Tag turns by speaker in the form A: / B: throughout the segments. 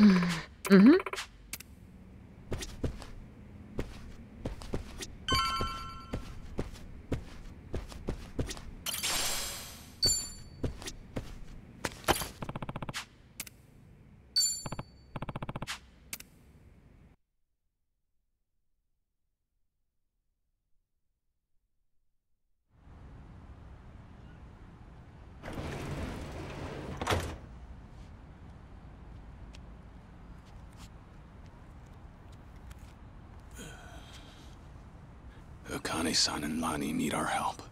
A: Mm-hmm.
B: Akane-san and Lani need our help.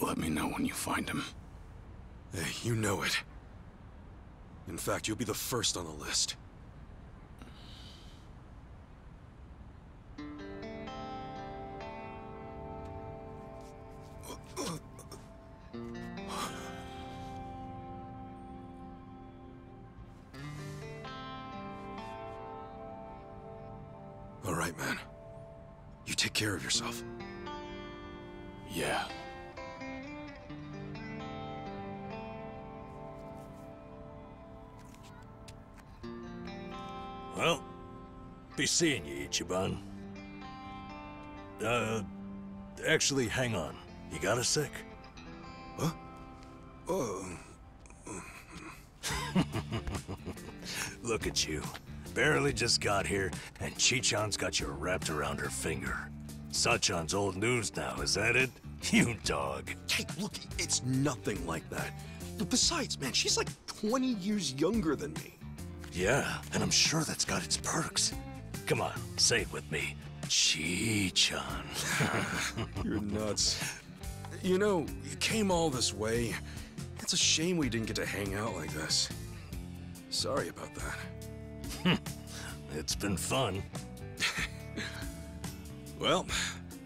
B: Let me know when you find him.
C: Hey, you know it. In fact, you'll be the first on the list.
D: Seeing you, Ichiban. Uh, actually, hang on. You got a sec?
C: Huh? Oh.
D: Look at you. Barely just got here, and Chichan's got you wrapped around her finger. Sachan's old news now, is that it? You dog.
C: Hey, look, it's nothing like that. Besides, man, she's like 20 years younger than me.
D: Yeah, and I'm sure that's got its perks. Come on, say it with me. Chi-chan.
C: You're nuts. You know, you came all this way. It's a shame we didn't get to hang out like this. Sorry about that. Hmm.
D: it's been fun.
C: Well,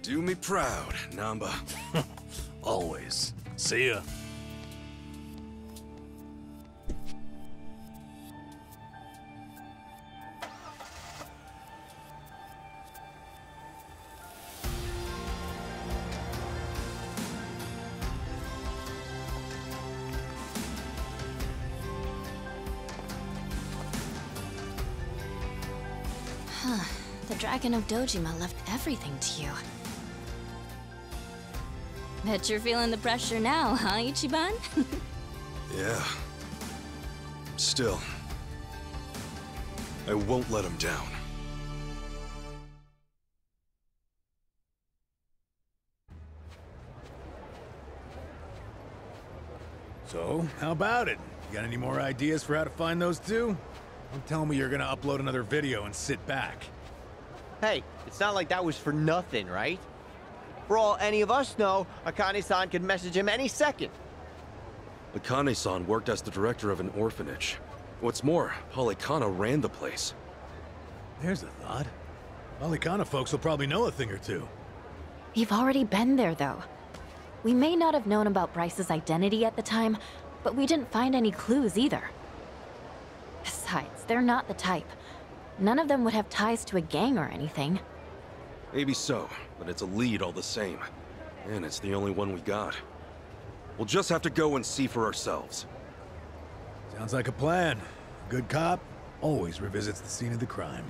C: do me proud, Namba.
D: Always. See ya.
A: Dragon of Dojima left everything to you. Bet you're feeling the pressure now, huh, Ichiban?
C: Yeah. Still, I won't let him down.
E: So, how about it? You got any more ideas for how to find those two? Don't tell me you're gonna upload another video and sit back.
F: Hey, it's not like that was for nothing, right? For all any of us know, Akane-san could message him any second.
C: Akane-san worked as the director of an orphanage. What's more, Palekana ran the place.
E: There's a thought. Palekana folks will probably know a thing or two.
A: We've already been there, though. We may not have known about Bryce's identity at the time, but we didn't find any clues either. Besides, they're not the type. None of them would have ties to a gang or anything.
C: Maybe so, but it's a lead all the same. And it's the only one we got. We'll just have to go and see for ourselves.
E: Sounds like a plan. A good cop always revisits the scene of the crime.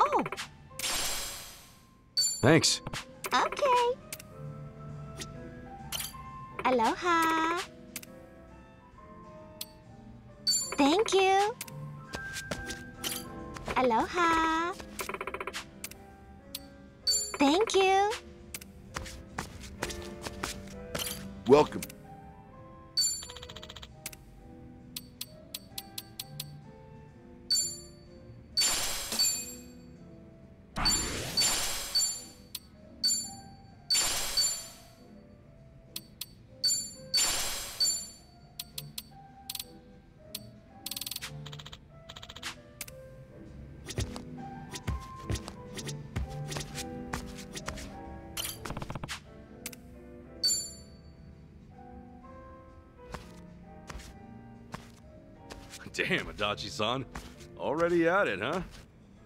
G: Oh,
C: Thanks.
G: okay. Aloha. Thank you. Aloha.
H: Welcome.
C: Damn, Adachi-san. Already at it, huh?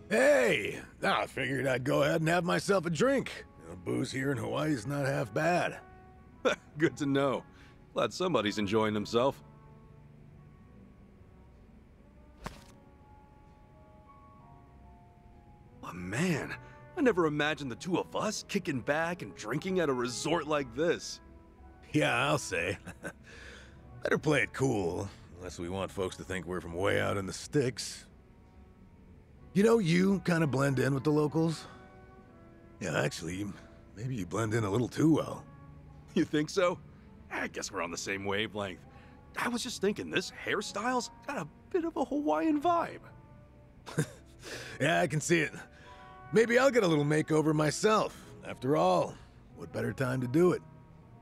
E: Hey! I figured I'd go ahead and have myself a drink. Know, booze here in Hawaii is not half bad.
C: Good to know. Glad somebody's enjoying themselves. Oh man, I never imagined the two of us kicking back and drinking at a resort like this.
E: Yeah, I'll say. Better play it cool, unless we want folks to think we're from way out in the sticks. You know, you kind of blend in with the locals. Yeah, actually, maybe you blend in a little too well.
C: You think so? I guess we're on the same wavelength. I was just thinking, this hairstyle's got a bit of a Hawaiian vibe.
E: Yeah, I can see it. Maybe I'll get a little makeover myself. After all, what better time to do it?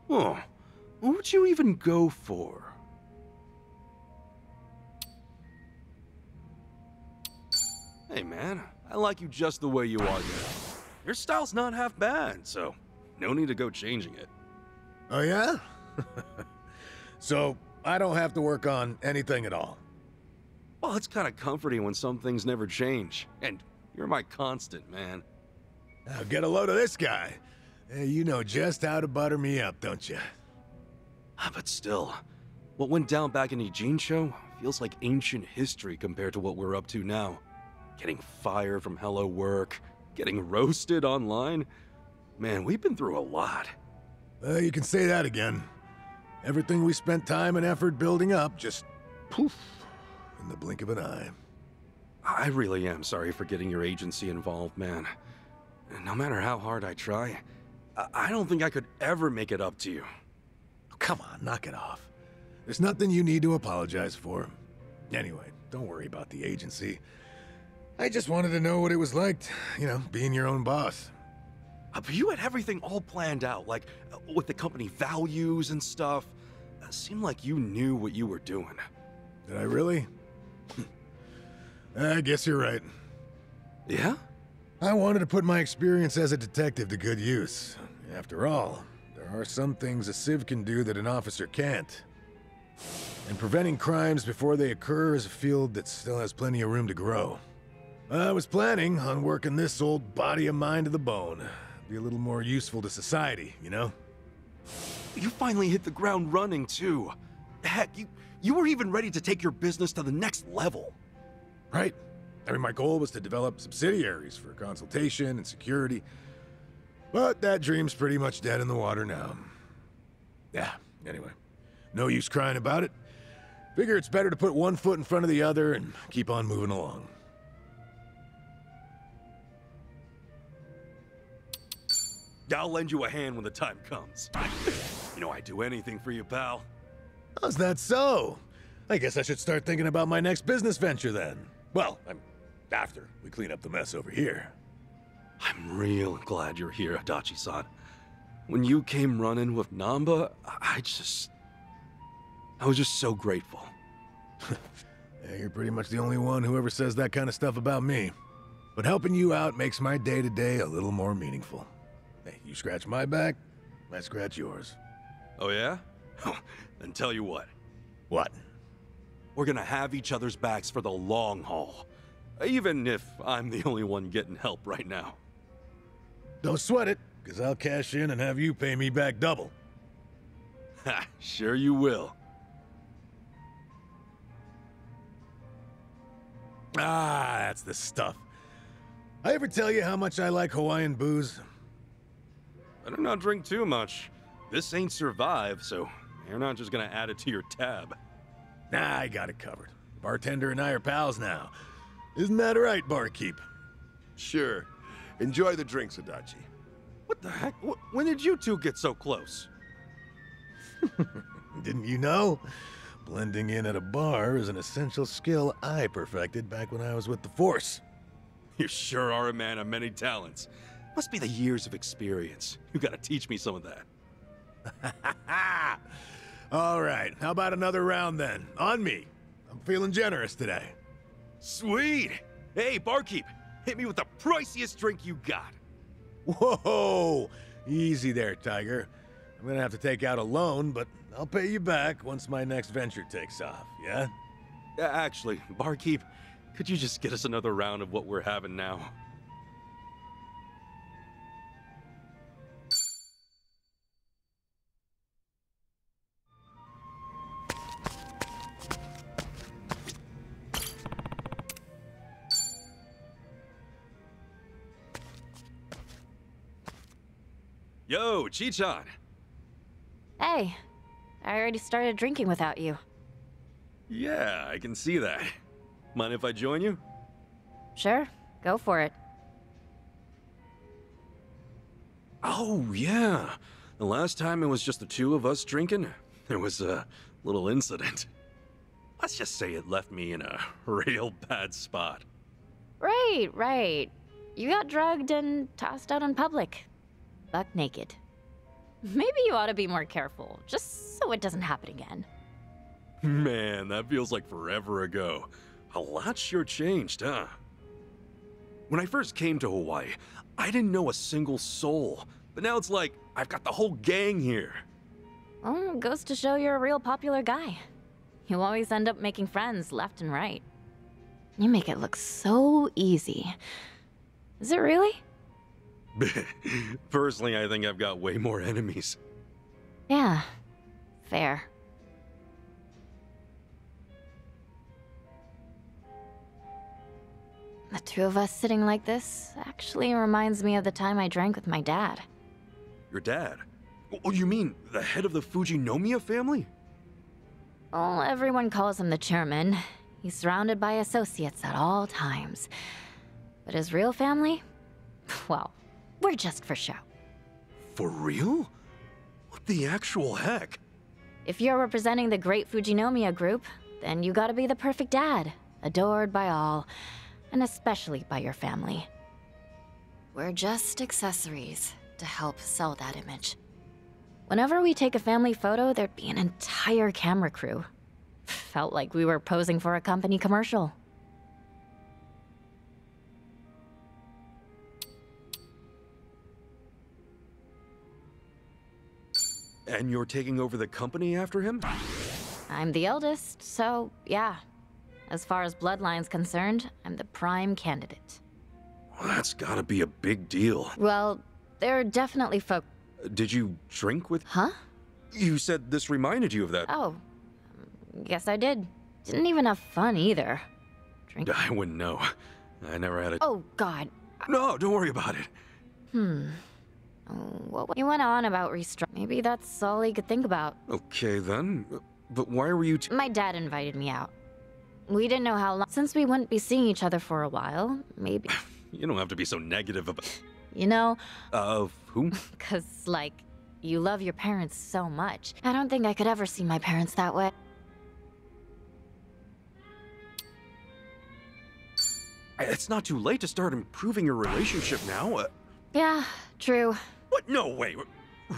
C: Oh, what would you even go for? Hey man, I like you just the way you are now. Your style's not half bad, so no need to go changing it.
E: Oh, yeah? so, I don't have to work on anything at all.
C: Well, it's kind of comforting when some things never change. And you're my constant, man.
E: Now get a load of this guy. You know just how to butter me up, don't you?
C: Ah, But still, what went down back in Ijincho feels like ancient history compared to what we're up to now. Getting fired from Hello Work, getting roasted online. Man, we've been through a lot.
E: Uh, you can say that again. Everything we spent time and effort building up just poof in the blink of an eye.
C: I really am sorry for getting your agency involved, man. No matter how hard I try, I- don't think I could ever make it up to you.
E: Come on, knock it off. There's nothing you need to apologize for. Anyway, don't worry about the agency. I just wanted to know what it was like, you know, being your own boss.
C: Uh, But you had everything all planned out, like uh, with the company values and stuff. It seemed like you knew what you were doing.
E: Did I really? I guess you're right.
C: Yeah?
E: I wanted to put my experience as a detective to good use. After all, there are some things a civ can do that an officer can't. And preventing crimes before they occur is a field that still has plenty of room to grow. I was planning on working this old body of mine to the bone. Be a little more useful to society, you know?
C: You finally hit the ground running, too. Heck, you, you were even ready to take your business to the next level.
E: Right? I mean, my goal was to develop subsidiaries for consultation and security. But that dream's pretty much dead in the water now. Yeah, anyway. No use crying about it. Figure it's better to put one foot in front of the other and keep on moving along.
C: I'll lend you a hand when the time comes. you know I'd do anything for you, pal.
E: How's that so? I guess I should start thinking about my next business venture then. Well, I'm after we clean up the mess over here.
C: I'm real glad you're here, Adachi-san. When you came running with Namba, I just... I was just so grateful.
E: Yeah, you're pretty much the only one who ever says that kind of stuff about me. But helping you out makes my day to day a little more meaningful. Hey, you scratch my back, I scratch yours.
C: Oh yeah? then tell you what.
E: What?
C: We're gonna have each other's backs for the long haul. Even if I'm the only one getting help right now.
E: Don't sweat it. because I'll cash in and have you pay me back double.
C: Ha, sure you will.
E: Ah, that's the stuff. I ever tell you how much I like Hawaiian booze?
C: Better not drink too much. This ain't Survive, so you're not just gonna add it to your tab.
E: Nah, I got it covered. Bartender and I are pals now. Isn't that right, barkeep?
H: Sure. Enjoy the drinks, Adachi.
C: What the heck? When did you two get so close?
E: Didn't you know? Blending in at a bar is an essential skill I perfected back when I was with the Force.
C: You sure are a man of many talents. Must be the years of experience. You gotta teach me some of that.
E: All right, how about another round then? On me. I'm feeling generous today.
C: Sweet! Hey, barkeep, hit me with the priciest drink you got.
E: Whoa! Easy there, Tiger. I'm gonna have to take out a loan, but I'll pay you back once my next venture takes off, yeah?
C: Actually, barkeep, could you just get us another round of what we're having now? Yo, Chichan!
A: Hey, I already started drinking without you.
C: Yeah, I can see that. Mind if I join you?
A: Sure, go for it.
C: Oh, yeah. The last time it was just the two of us drinking, there was a little incident. Let's just say it left me in a real bad spot.
A: Right, right. You got drugged and tossed out in public. Buck naked. Maybe you ought to be more careful, just so it doesn't happen again.
C: Man, that feels like forever ago. A lot sure changed, huh? When I first came to Hawaii, I didn't know a single soul. But now it's like I've got the whole gang here.
A: Well, goes to show you're a real popular guy. You always end up making friends left and right. You make it look so easy. Is it really?
C: Personally, I think I've got way more enemies.
A: Yeah, fair. The two of us sitting like this actually reminds me of the time I drank with my dad.
C: Your dad? Oh, you mean the head of the Fujinomiya family?
A: Well, everyone calls him the chairman. He's surrounded by associates at all times. But his real family? Well, we're just for show.
C: For real? What the actual heck?
A: If you're representing the great Fujinomiya group, then you gotta be the perfect dad, adored by all, and especially by your family. We're just accessories to help sell that image. Whenever we take a family photo, there'd be an entire camera crew. Felt like we were posing for a company commercial.
C: And you're taking over the company after him?
A: I'm the eldest, so yeah. As far as bloodline's concerned, I'm the prime candidate.
C: Well, that's gotta be a big deal.
A: Well, there are definitely folk.
C: Did you drink with.
A: Huh?
C: You said this reminded you of that.
A: Oh, guess I did. Didn't even have fun either. Drink.
C: I wouldn't know. I never had a.
A: Oh, God.
C: No, don't worry about it.
A: Hmm. What you went on about restructuring? Maybe that's all he could think about.
C: Okay then. But why were you t-
A: My dad invited me out. We didn't know how long. Since we wouldn't be seeing each other for a while, maybe.
C: You don't have to be so negative about.
A: You know,
C: Of who?
A: because, like, you love your parents so much. I don't think I could ever see my parents that way.
C: It's not too late to start improving your relationship now. Uh,
A: Yeah, true.
C: What? No way.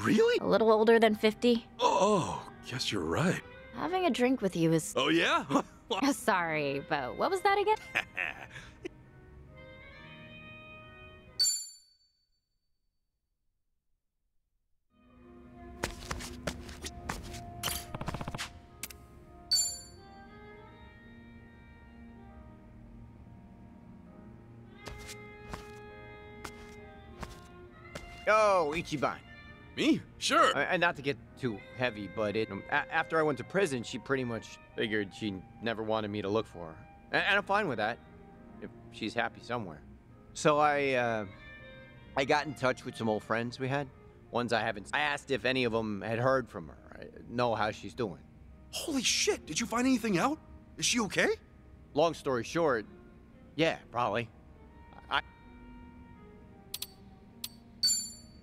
C: Really?
A: A little older than 50.
C: Oh, guess you're right.
A: Having a drink with you is.
C: Oh yeah?
A: Sorry, but what was that again?
F: Oh, Ichiban.
C: Me? Sure.
F: Uh, And not to get too heavy, but it, um, a- after I went to prison, she pretty much figured she never wanted me to look for her. And, and I'm fine with that, if she's happy somewhere. So I, uh, I got in touch with some old friends we had, ones I haven't. I asked if any of them had heard from her, I know how she's doing.
C: Holy shit, did you find anything out? Is she okay?
F: Long story short, yeah, probably.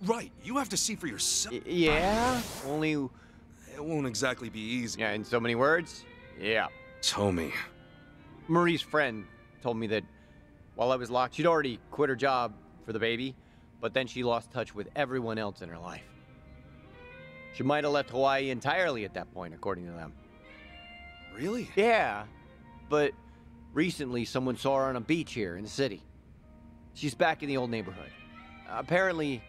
C: Right, you have to see for yourself.
F: y- yeah, only,
C: It won't exactly be easy.
F: yeah, in so many words, yeah.
C: Tommy.
F: Marie's friend told me that while I was locked, she'd already quit her job for the baby, but then she lost touch with everyone else in her life. She might have left Hawaii entirely at that point, according to them.
C: Really?
F: Yeah, but recently someone saw her on a beach here in the city. She's back in the old neighborhood. apparently,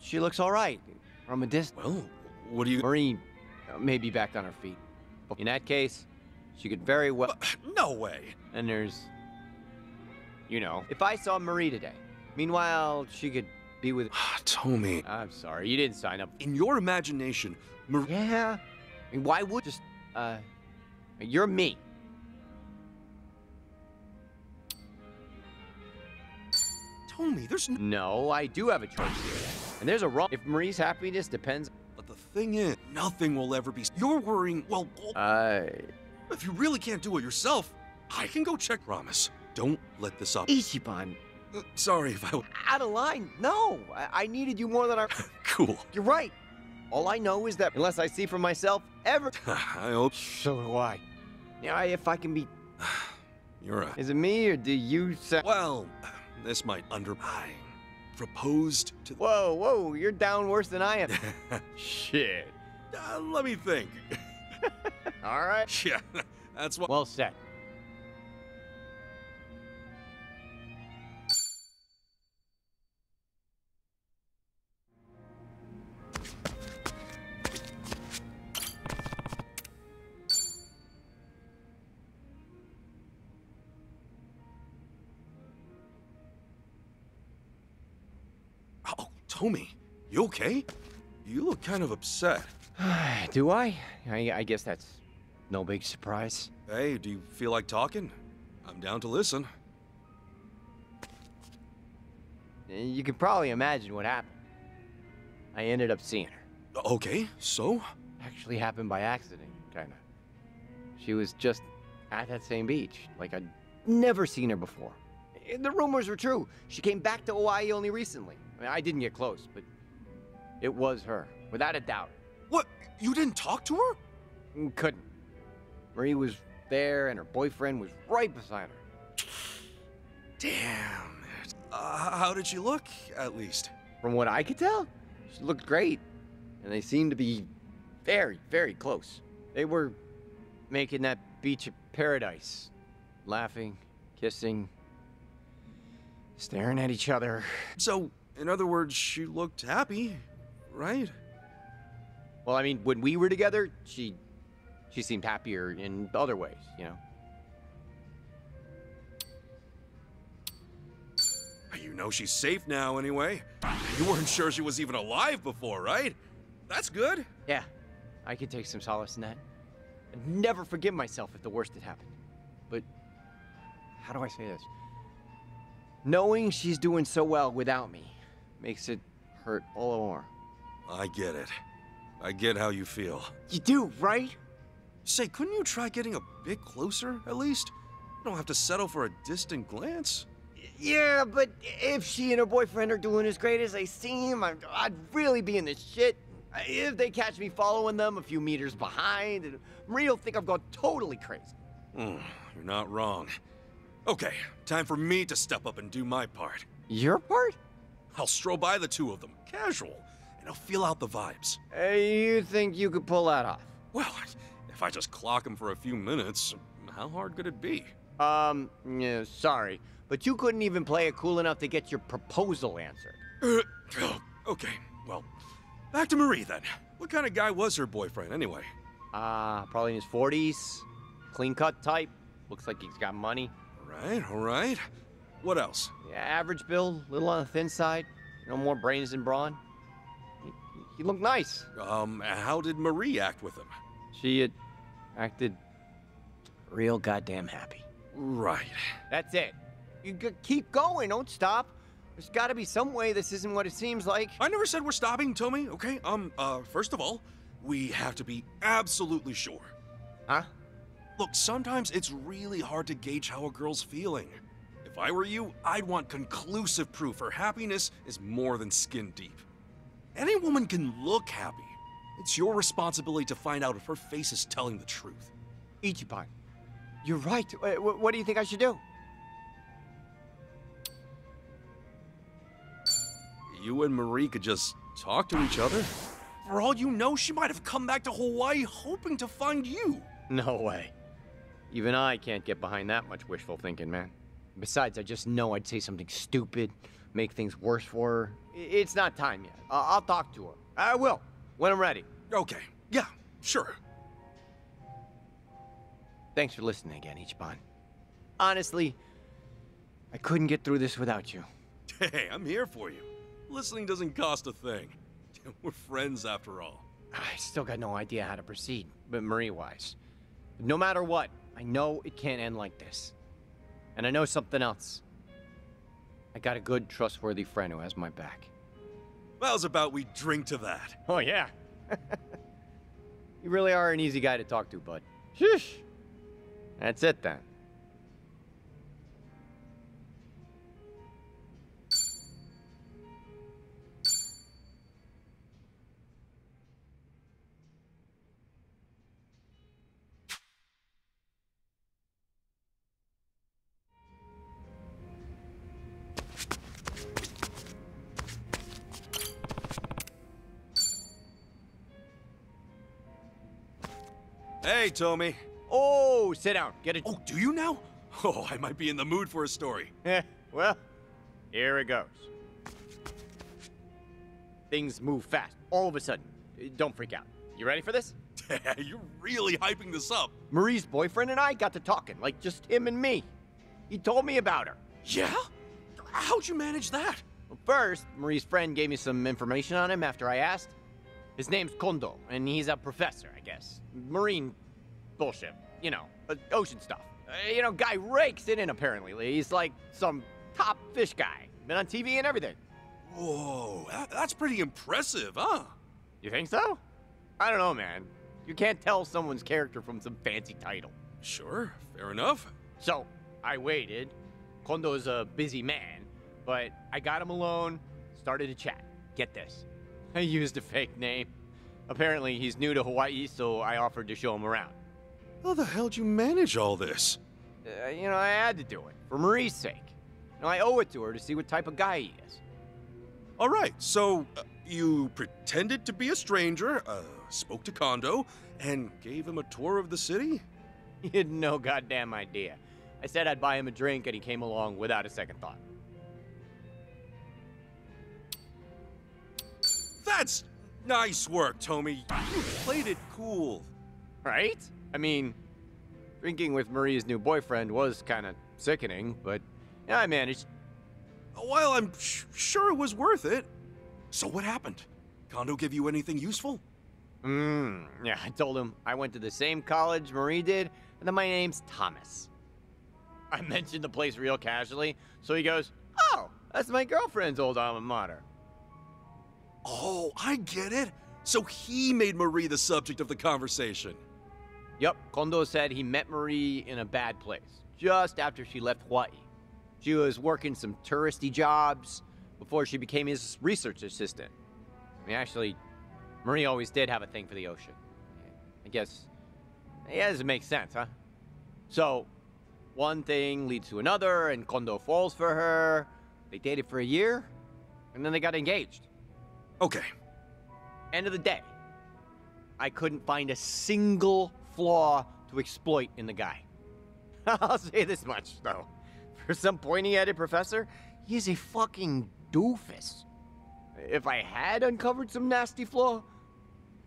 F: she looks all right from a distance.
C: Well, what do you.
F: Marie uh, may be back on her feet. In that case, she could very well.
C: No way.
F: And there's, you know, if I saw Marie today, meanwhile, she could be with.
C: Tommy.
F: I'm sorry, you didn't sign up.
C: In your imagination, Mar-
F: Yeah. I mean, why would just, uh, you're me.
C: Tommy, there's no.
F: No, I do have a choice here. And there's a wrong. If Marie's happiness depends.
C: But the thing is, nothing will ever be. You're worrying. Well,
F: I.
C: if you really can't do it yourself, I can go check. Promise. Don't let this up.
F: Ichiban,
C: Uh, Sorry if I.
F: out of line. No, I, I needed you more than I.
C: Cool.
F: You're right. All I know is that unless I see for myself, ever.
C: I hope
F: So do I. Yeah, if I can be.
C: you're right.
F: Is it me or do you.
C: Well, this might under. I proposed to.
F: Whoa, whoa, you're down worse than I am. Shit.
C: Uh, let me think.
F: All right.
C: yeah, that's what.
F: Well said.
C: Tommy, you okay? You look kind of upset.
F: do I? I? I guess that's no big surprise.
C: Hey, do you feel like talking? I'm down to listen.
F: You can probably imagine what happened. I ended up seeing her.
C: Okay, so?
F: Actually happened by accident, kinda. She was just at that same beach, like I'd never seen her before. And The rumors were true. She came back to Hawaii only recently. I, mean, I didn't get close, but it was her, without a doubt.
C: What? You didn't talk to her?
F: Mm, Couldn't. Marie was there, and her boyfriend was right beside her.
C: Damn. Uh, how did she look, at least?
F: From what I could tell, she looked great, and they seemed to be very, very close. They were making that beach a paradise, laughing, kissing, staring at each other.
C: So, in other words, she looked happy, right?
F: Well, I mean, when we were together, she she seemed happier in other ways, you know.
C: You know she's safe now, anyway. You weren't sure she was even alive before, right? That's good.
F: Yeah, I could take some solace in that. I'd never forgive myself if the worst had happened. But how do I say this? Knowing she's doing so well without me makes it hurt all the more.
C: I get it. I get how you feel.
F: You do, right?
C: Say, couldn't you try getting a bit closer, at least? You don't have to settle for a distant glance.
F: Yeah, but if she and her boyfriend are doing as great as they seem, I'd, I'd really be in the shit. If they catch me following them a few meters behind, and Marie will think I've gone totally crazy.
C: Mm, you're not wrong. Okay, time for me to step up and do my part.
F: Your part?
C: I'll stroll by the two of them, casual, and I'll feel out the vibes.
F: Uh, you think you could pull that off?
C: Well, if I just clock them for a few minutes, how hard could it be?
F: Um, yeah, sorry, but you couldn't even play it cool enough to get your proposal answered.
C: Uh, oh, okay, well, back to Marie then. What kind of guy was her boyfriend, anyway?
F: Uh, probably in his 40s, clean cut type. Looks like he's got money.
C: All right, all right. What else?
F: Yeah, average build, little on the thin side. Know, more brains than brawn. He, he looked nice.
C: Um, how did Marie act with him?
F: She had acted real goddamn happy.
C: Right.
F: That's it. You g- keep going, don't stop. There's gotta be some way this isn't what it seems like.
C: I never said we're stopping, Tommy, okay? Um, uh, first of all, we have to be absolutely sure.
F: Huh?
C: Look, sometimes it's really hard to gauge how a girl's feeling. If I were you, I'd want conclusive proof her happiness is more than skin deep. Any woman can look happy. It's your responsibility to find out if her face is telling the truth.
F: Ichiban, you're right. Uh, What do you think I should do?
C: You and Marie could just talk to each other. For all you know, she might have come back to Hawaii hoping to find you.
F: No way. Even I can't get behind that much wishful thinking, man. Besides, I just know I'd say something stupid, make things worse for her. It's not time yet. I'll talk to her. I will, when I'm ready.
C: Okay, yeah, sure.
F: Thanks for listening again, Ichiban. Honestly, I couldn't get through this without you.
C: Hey, I'm here for you. Listening doesn't cost a thing. We're friends after all.
F: I still got no idea how to proceed, but Marie-wise. No matter what, I know it can't end like this. And I know something else. I got a good, trustworthy friend who has my back.
C: How's about we drink to that?
F: Oh, yeah. you really are an easy guy to talk to, bud. Sheesh. That's it then.
C: Hey, Tommy.
F: Oh, sit down. Get it.
C: Oh, do you now? Oh, I might be in the mood for a story.
F: Eh, well, here it goes. Things move fast, all of a sudden. Don't freak out. You ready for this?
C: You're really hyping this up.
F: Marie's boyfriend and I got to talking, like just him and me. He told me about her.
C: Yeah? How'd you manage that?
F: Well, first, Marie's friend gave me some information on him after I asked. His name's Kondo, and he's a professor, I guess. Marine bullshit. You know, uh, ocean stuff. Uh, you know, guy rakes it in, apparently. He's like some top fish guy. Been on TV and everything.
C: Whoa, that's pretty impressive, huh?
F: You think so? I don't know, man. You can't tell someone's character from some fancy title.
C: Sure, fair enough.
F: So, I waited. Kondo's a busy man, but I got him alone, started to chat. Get this. I used a fake name. Apparently, he's new to Hawaii, so I offered to show him around.
C: How the hell'd you manage all this?
F: Uh, you know, I had to do it, for Marie's sake. You know, I owe it to her to see what type of guy he is.
C: All right, so uh, you pretended to be a stranger, uh, spoke to Kondo, and gave him a tour of the city?
F: He had no goddamn idea. I said I'd buy him a drink, and he came along without a second thought.
C: That's nice work, Tommy. You played it cool.
F: Right? I mean, drinking with Marie's new boyfriend was kind of sickening, but yeah, I managed.
C: While I'm sh- sure it was worth it. So what happened? Kondo give you anything useful?
F: Mmm, yeah, I told him I went to the same college Marie did, and that my name's Thomas. I mentioned the place real casually, so he goes, Oh, that's my girlfriend's old alma mater.
C: Oh, I get it. So he made Marie the subject of the conversation.
F: Yep, Kondo said he met Marie in a bad place, just after she left Hawaii. She was working some touristy jobs before she became his research assistant. I mean, actually, Marie always did have a thing for the ocean. I guess, yeah, does it make sense, huh? So, one thing leads to another, and Kondo falls for her. They dated for a year, and then they got engaged.
C: Okay,
F: End of the day, I couldn't find a single flaw to exploit in the guy. I'll say this much, though. For some pointy headed professor, he is a fucking doofus. If I had uncovered some nasty flaw,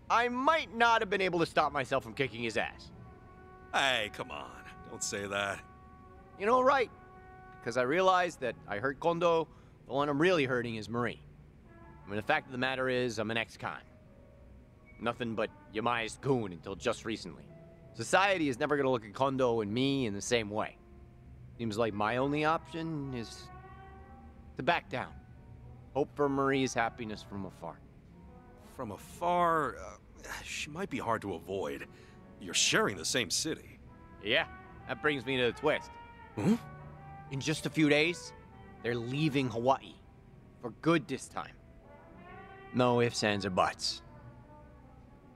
F: I might not have been able to stop myself from kicking his ass.
C: hey, come on. Don't say that.
F: You know, right? Because I realized that I hurt Kondo, the one I'm really hurting is Marie. Mean, the fact of the matter is, I'm an ex-con. Nothing but Yamai's goon until just recently. Society is never gonna look at Kondo and me in the same way. Seems like my only option is to back down. Hope for Marie's happiness from afar.
C: From afar, uh, she might be hard to avoid. You're sharing the same city.
F: Yeah, that brings me to the twist.
C: Huh?
F: In just a few days, they're leaving Hawaii. For good this time. No ifs, ands, or buts.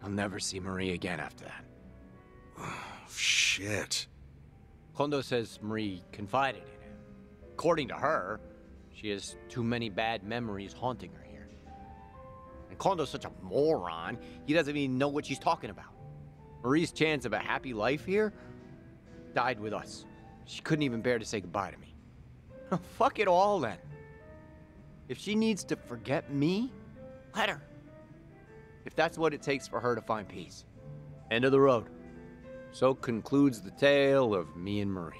F: I'll never see Marie again after that.
C: Oh, Shit.
F: Kondo says Marie confided in him. According to her, she has too many bad memories haunting her here. And Kondo's such a moron, he doesn't even know what she's talking about. Marie's chance of a happy life here died with us. She couldn't even bear to say goodbye to me. Fuck it all then. If she needs to forget me, let her. If that's what it takes for her to find peace. End of the road. So concludes the tale of me and Marie.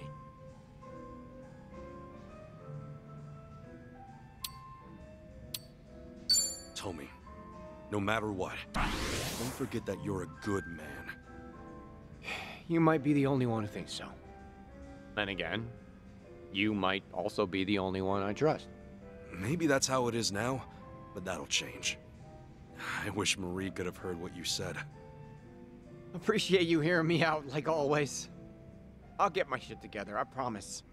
C: Tommy, no matter what, don't forget that you're a good man.
F: You might be the only one who thinks so. Then again, you might also be the only one I trust.
C: Maybe that's how it is now, but that'll change. I wish Marie could have heard what you said.
F: Appreciate you hearing me out, like always. I'll get my shit together, I promise.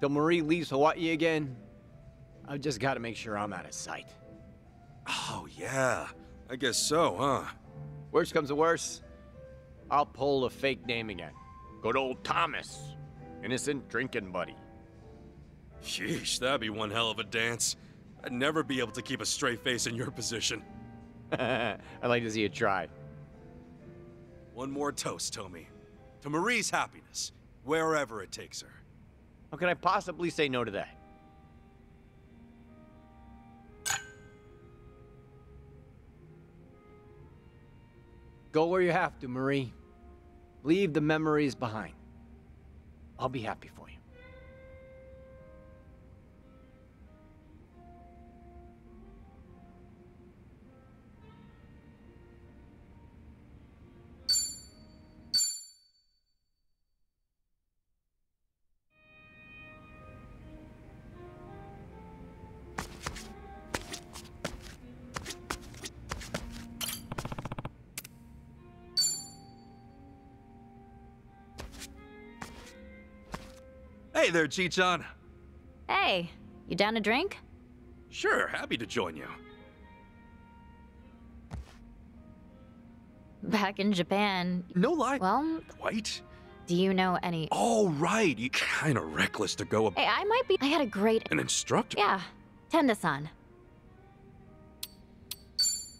F: Till Marie leaves Hawaii again, I've just gotta make sure I'm out of sight.
C: Oh, yeah. I guess so, huh?
F: Worst comes to worst, I'll pull a fake name again. Good old Thomas. Innocent drinking buddy.
C: Sheesh, that'd be one hell of a dance. I'd never be able to keep a straight face in your position.
F: I'd like to see you try.
C: One more toast, Tommy. To Marie's happiness, wherever it takes her.
F: How can I possibly say no to that? Go where you have to, Marie. Leave the memories behind. I'll be happy for you.
C: There, Chichan.
A: Hey, you down to drink?
C: Sure, happy to join you.
A: Back in Japan.
C: No lie.
A: Well,
C: White?
A: do you know any.
C: Oh, right. You kind of reckless to go.
A: Hey, I might be. I had a great.
C: An instructor?
A: Yeah, Tenda-san.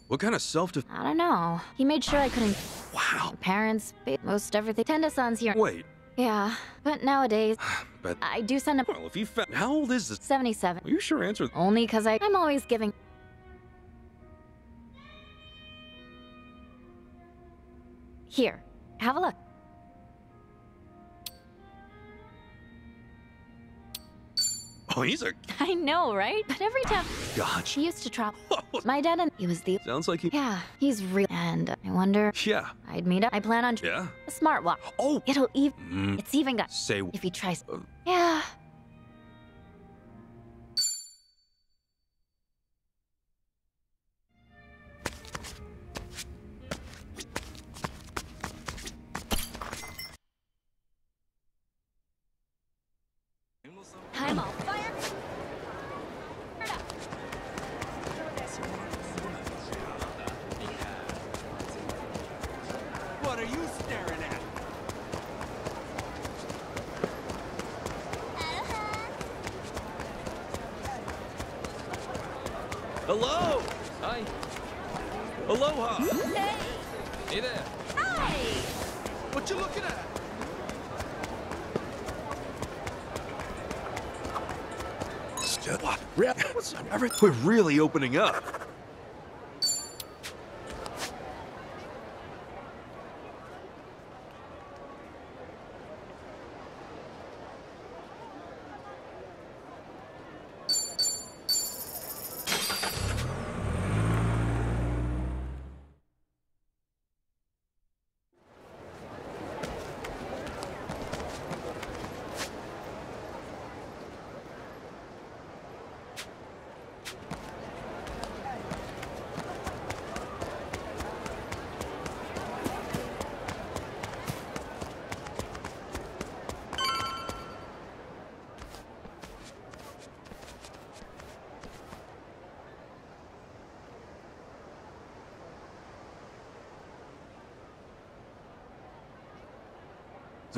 C: What kind of self def-
A: I don't know. He made sure I couldn't.
C: Wow.
A: Parents, most everything. Tenda-san's here.
C: Wait,
A: Yeah, but nowadays,
C: but.
A: I do send him
C: Well, if he fa- How old is this?
A: 77.
C: Will you sure answer?
A: Only because I. I'm always giving. Here, have a look.
C: Oh, he's a.
A: I know, right? But every time
C: Gotcha.
A: he used to travel, my dad and he was the.
C: Sounds like he.
A: Yeah, he's real. And I wonder.
C: Yeah.
A: I'd meet up. I plan on
C: Yeah.
A: a smart watch.
C: Oh.
A: It'll even.
C: Mm,
A: It's even got.
C: say.
A: If he tries.
C: Uh.
A: Yeah.
C: Hello. Hi. Aloha.
A: Hey.
C: Hey there.
A: Hi.
I: What you looking at?
C: What? Re- What's every- We're really opening up.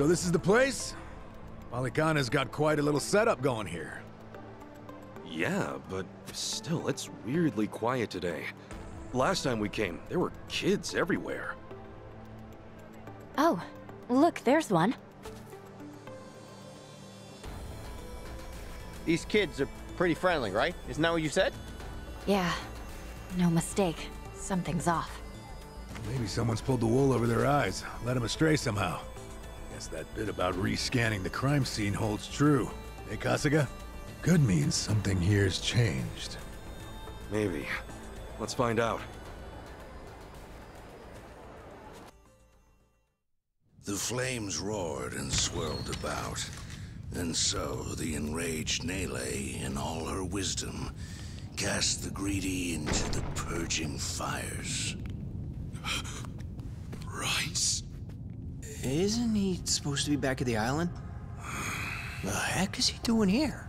E: So this is the place? Palekana's got quite a little setup going here.
C: Yeah, but still, it's weirdly quiet today. Last time we came, there were kids everywhere.
A: Oh, look, there's one.
F: These kids are pretty friendly, right? Isn't that what you said?
A: Yeah, no mistake. Something's off.
E: Maybe someone's pulled the wool over their eyes, led them astray somehow. Guess that bit about rescanning the crime scene holds true. Hey, Kasuga? Could mean something here's changed.
C: Maybe. Let's find out.
J: The flames roared and swirled about. And so the enraged Nele, in all her wisdom, cast the greedy into the purging fires.
K: Isn't he supposed to be back at the island? The heck is he doing here?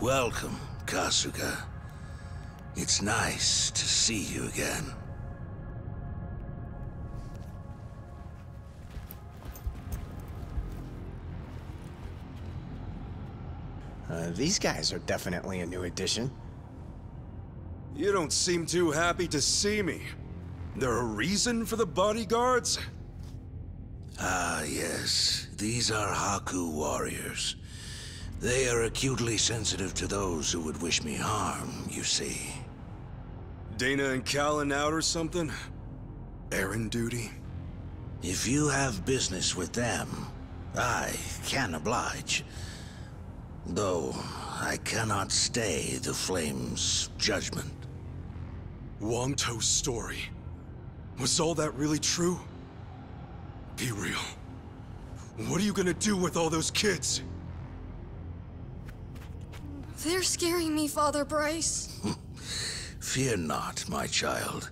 J: Welcome, Kasuga. It's nice to see you again.
K: Uh, these guys are definitely a new addition.
C: You don't seem too happy to see me. There a reason for the bodyguards?
J: Ah, yes. These are Haku warriors. They are acutely sensitive to those who would wish me harm, you see.
C: Dana and Callan out or something? Errand duty?
J: If you have business with them, I can oblige. Though, I cannot stay the Flame's judgment.
C: Wong To's story. Was all that really true? Be real. What are you gonna do with all those kids?
L: They're scaring me, Father Bryce.
J: Fear not, my child.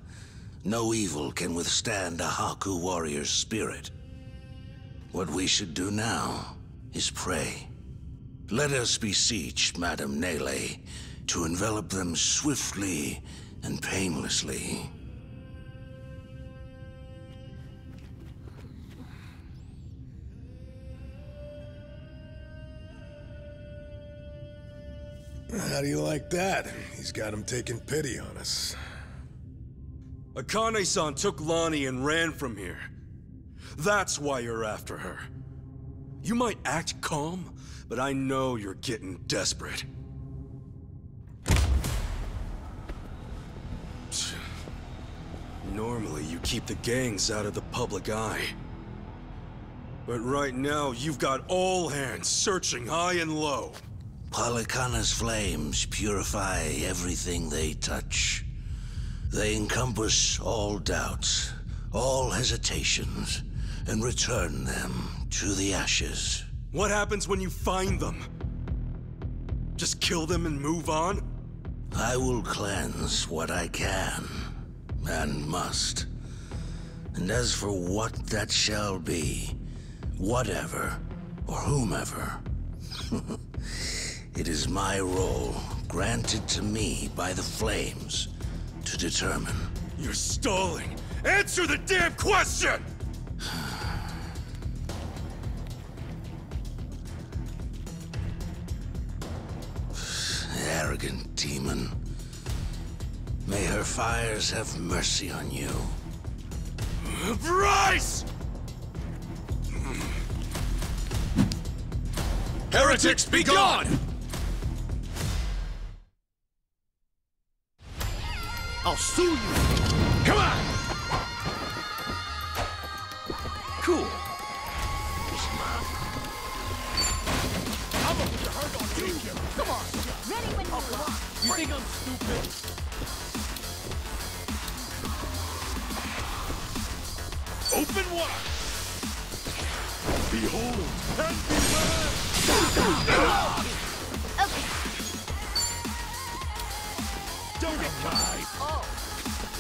J: No evil can withstand a Haku warrior's spirit. What we should do now is pray. Let us beseech Madame Nele to envelop them swiftly and painlessly.
E: How do you like that? He's got him taking pity on us.
C: Akane-san took Lonnie and ran from here. That's why you're after her. You might act calm, but I know you're getting desperate. Normally, you keep the gangs out of the public eye. But right now, you've got all hands searching high and low.
J: Palekana's flames purify everything they touch. They encompass all doubts, all hesitations, and return them to the ashes.
C: What happens when you find them? Just kill them and move on?
J: I will cleanse what I can, and must. And as for what that shall be, whatever, or whomever, it is my role, granted to me by the Flames, to determine.
C: You're stalling! Answer the damn question!
J: demon. May her fires have mercy on you.
C: Bryce!
B: Heretics, be gone!
I: I'll sue you!
B: Come on!
I: Cool. You think I'm stupid?
B: Open wide! Behold and beware! Don't get caught!
I: Oh!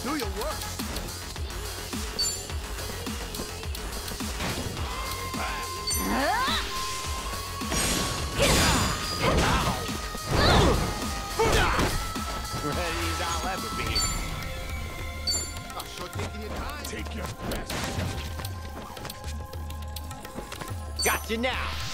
I: Do your work!
F: ready ah. Ever be.
M: Oh, sure taking your time.
C: Take your best shot.
F: Got you now.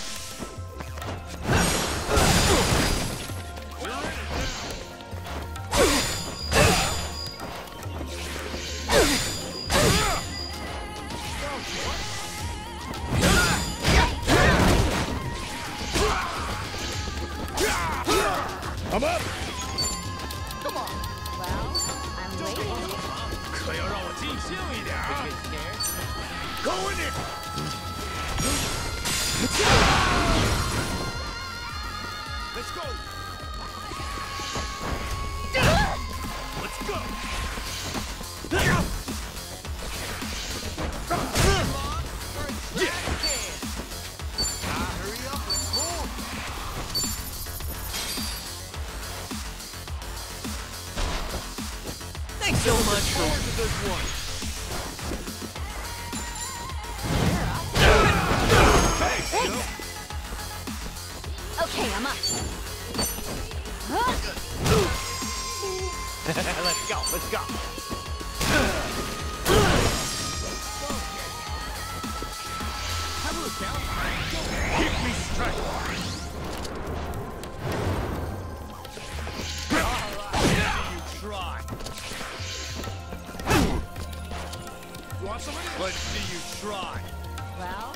C: Let's go, let's go. Keep me straight. Let's see you try.
A: Well,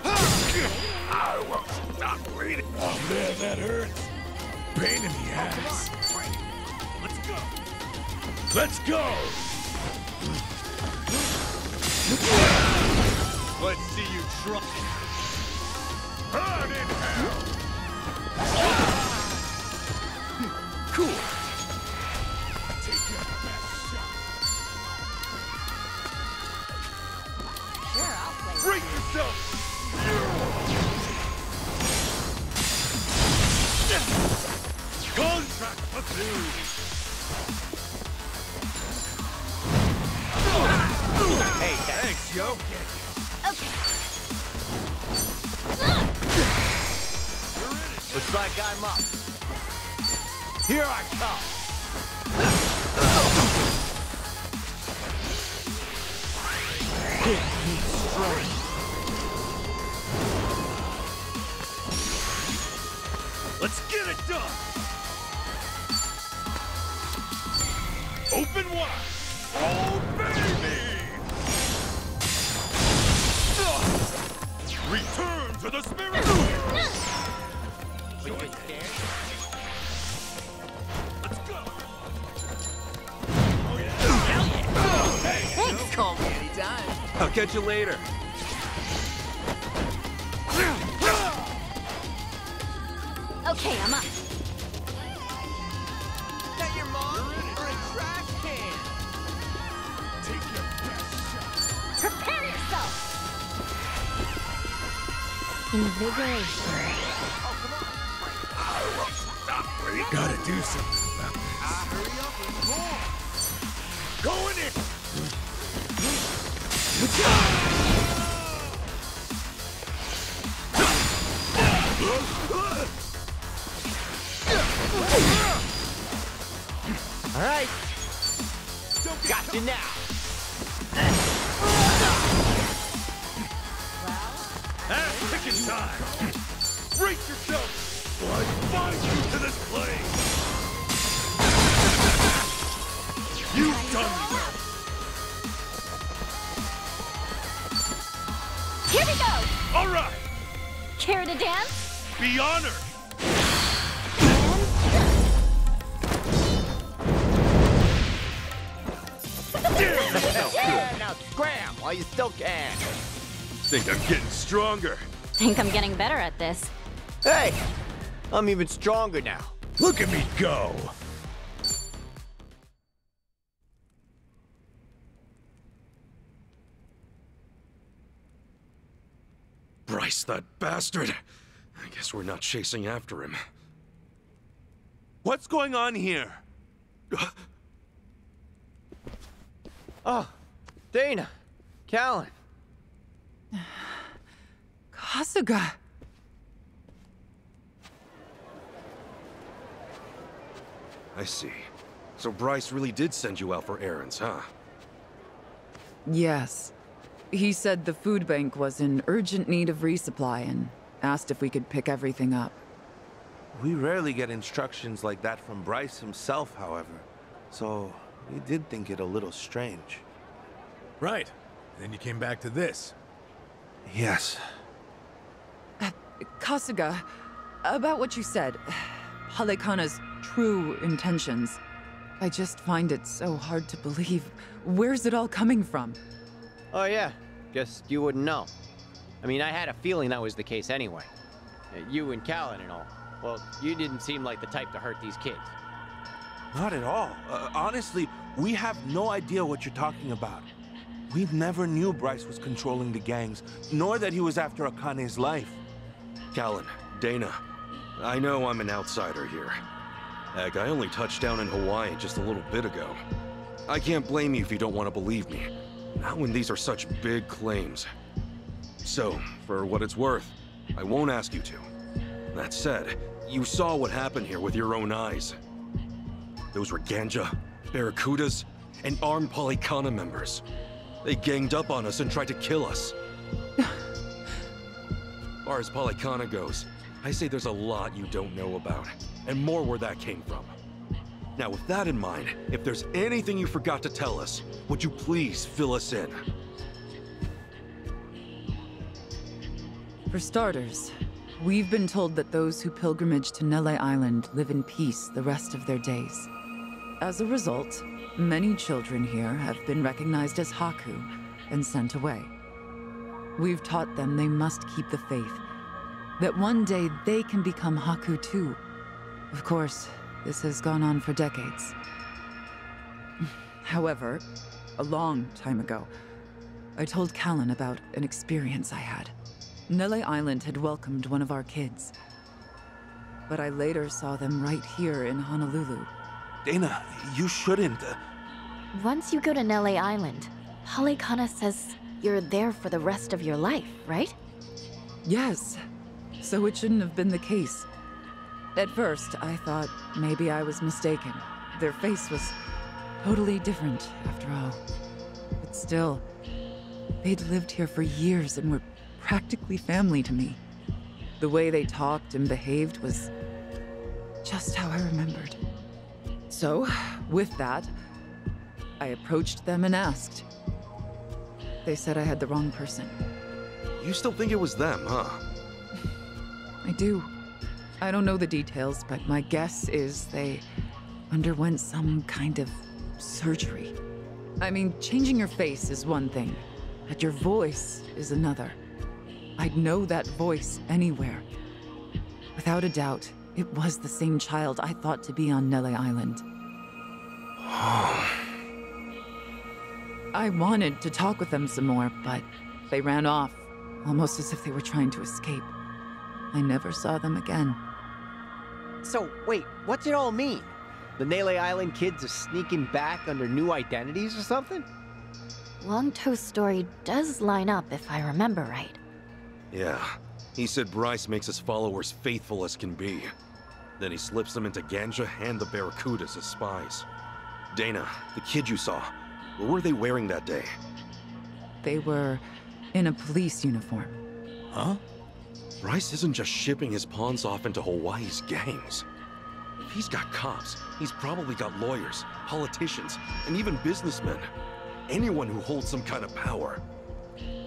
C: I won't stop bleeding. Oh man, that hurts. Pain in the ass. Let's go. Let's go. Let's see you try. Burn in hell. Let's get it done. Open wide. Oh, baby! Return to the spirit.
F: Are you getting scared?
C: Let's go.
N: Thanks, call me anytime.
O: I'll catch you later.
A: Okay, I'm up.
N: Got your mom or a trash can?
C: Take your best shot.
A: Prepare yourself. Invigoration.
C: Oh, gotta do something about this.
M: Hurry up, let's move.
C: Go in it. Be honored.
F: Yeah, now scram while you still can.
C: Think I'm getting stronger.
A: Think I'm getting better at this.
F: Hey, I'm even stronger now.
C: Look at me go.
O: Bryce, that bastard. I guess we're not chasing after him.
C: What's going on here?
F: Oh, Dana, Callan.
P: Kasuga.
O: I see.
C: So Bryce really did send you out for errands, huh?
P: Yes. He said the food bank was in urgent need of resupply and asked if we could pick everything up.
M: We rarely get instructions like that from Bryce himself, however. So, we did think it a little strange.
E: Right. Then you came back to this.
M: Yes.
P: Uh, Kasuga, about what you said, Palekana's true intentions. I just find it so hard to believe. Where's it all coming from?
F: Oh, yeah. Guess you wouldn't know. I mean, I had a feeling that was the case anyway. Uh, You and Callan and all. Well, you didn't seem like the type to hurt these kids.
M: Not at all. Uh, honestly, we have no idea what you're talking about. We never knew Bryce was controlling the gangs, nor that he was after Akane's life.
C: Callan, Dana, I know I'm an outsider here. Heck, I only touched down in Hawaii just a little bit ago. I can't blame you if you don't want to believe me. Not when these are such big claims. So, for what it's worth, I won't ask you to. That said, you saw what happened here with your own eyes. Those were Ganja, Barracudas, and armed Palekana members. They ganged up on us and tried to kill us. far as Palekana goes, I say there's a lot you don't know about, and more where that came from. Now, with that in mind, if there's anything you forgot to tell us, would you please fill us in?
P: For starters, we've been told that those who pilgrimage to Nele Island live in peace the rest of their days. As a result, many children here have been recognized as Haku and sent away. We've taught them they must keep the faith, that one day they can become Haku too. Of course, this has gone on for decades. However, a long time ago, I told Callan about an experience I had. Nele Island had welcomed one of our kids. But I later saw them right here in Honolulu.
M: Dana, you shouldn't. uh,
A: Once you go to Nele Island, Palekana says you're there for the rest of your life, right?
P: Yes, so it shouldn't have been the case. At first, I thought maybe I was mistaken. Their face was totally different, after all. But still, they'd lived here for years and were practically family to me. The way they talked and behaved was just how I remembered. So, with that, I approached them and asked. They said I had the wrong person.
C: You still think it was them, huh?
P: I do. I don't know the details, but my guess is they underwent some kind of surgery. I mean, changing your face is one thing, but your voice is another. I'd know that voice anywhere. Without a doubt, it was the same child I thought to be on Nele Island. I wanted to talk with them some more, but they ran off, almost as if they were trying to escape. I never saw them again.
F: So, wait, what's it all mean? The Nele Island kids are sneaking back under new identities or something?
A: Long Toe's story does line up if I remember right.
C: Yeah. He said Bryce makes his followers faithful as can be. Then he slips them into Ganja and the Barracudas as spies. Dana, the kid you saw, what were they wearing that day?
P: They were in a police uniform.
C: Huh? Bryce isn't just shipping his pawns off into Hawaii's gangs. If he's got cops, he's probably got lawyers, politicians, and even businessmen. Anyone who holds some kind of power.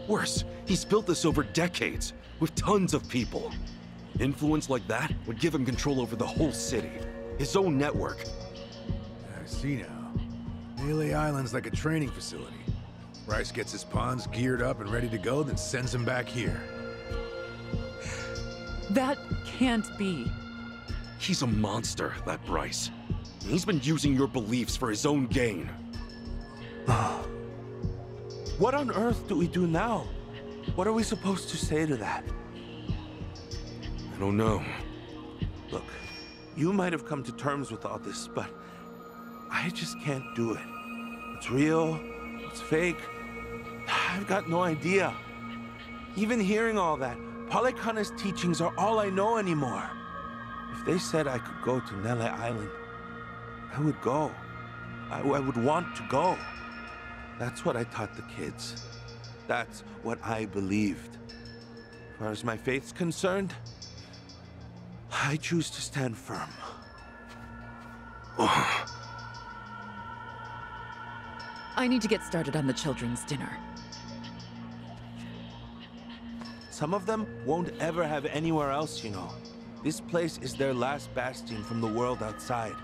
C: Worse, he's built this over decades, with tons of people. Influence like that would give him control over the whole city, his own network.
E: I see now. Nele Island's like a training facility. Bryce gets his pawns geared up and ready to go, then sends them back here.
P: That can't be.
C: He's a monster, that Bryce. He's been using your beliefs for his own gain. Ah.
M: What on earth do we do now? What are we supposed to say to that?
C: I don't know.
M: Look, you might have come to terms with all this, but I just can't do it. It's real, it's fake. I've got no idea. Even hearing all that, Palekana's teachings are all I know anymore. If they said I could go to Nele Island, I would go. I, I would want to go. That's what I taught the kids. That's what I believed. As far as my faith's concerned, I choose to stand firm.
P: I need to get started on the children's dinner.
M: Some of them won't ever have anywhere else, you know. This place is their last bastion from the world outside.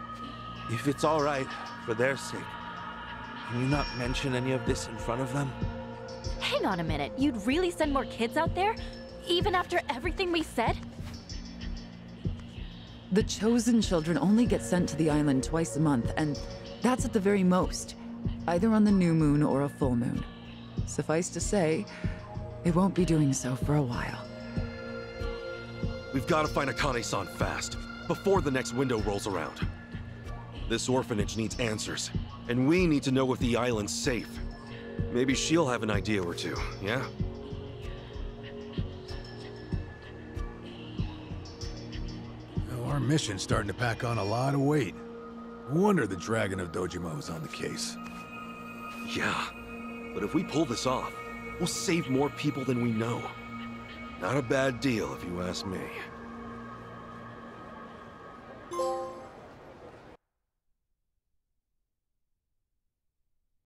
M: If it's all right, for their sake, can you not mention any of this in front of them?
A: Hang on a minute. You'd really send more kids out there? Even after everything we said?
P: The chosen children only get sent to the island twice a month, and that's at the very most. Either on the new moon or a full moon. Suffice to say, it won't be doing so for a while.
C: We've got to find Akane-san fast, before the next window rolls around. This orphanage needs answers, and we need to know if the island's safe. Maybe she'll have an idea or two, yeah?
E: Well, our mission's starting to pack on a lot of weight. No wonder the Dragon of Dojima is on the case.
C: Yeah, but if we pull this off, we'll save more people than we know. Not a bad deal, if you ask me.